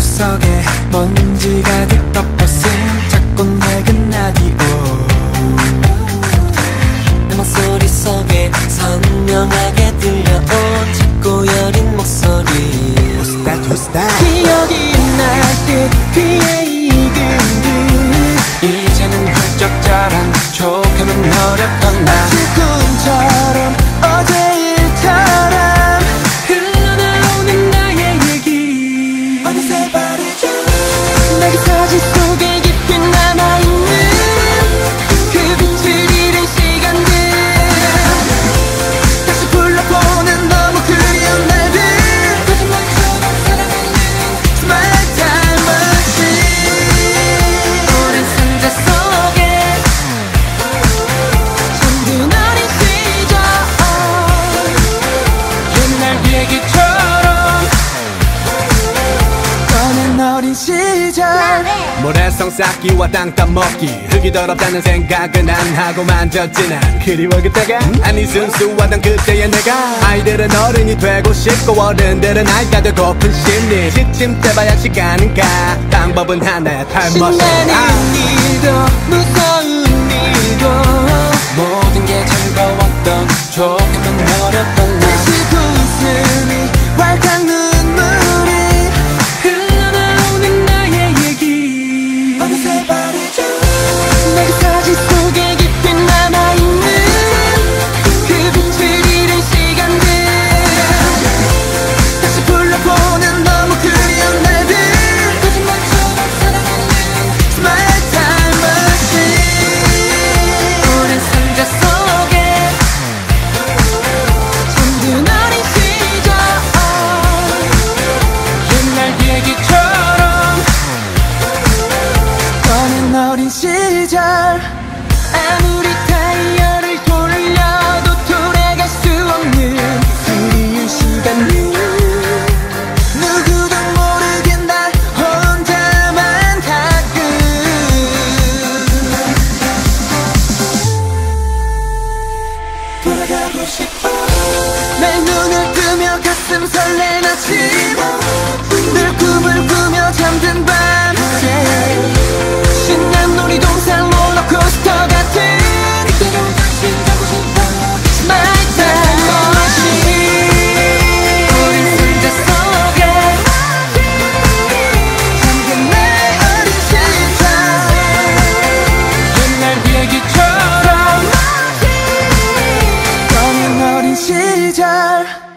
속에 먼지 가득 덮어쓴 작고 낡은 라디오. 내 목소리 속에 선명하게 들려온 짙고 여린 목소리. Who's that? Who's that? 기억이 날 듯 모래성 쌓기와 땅 따먹기. 흙이 더럽다는 생각은 안 하고 만졌지 난 그리워 그때가 아니 순수하던 그때의 내가. 아이들은 어른이 되고 싶고 어른들은 아이가 되고픈 심리. 시침 때봐야 시간은 가. 방법은 하나야 탈머신 신나는 일도 무서운 내 눈을 뜨며 가슴 설레는 아침. 늘 어린 시절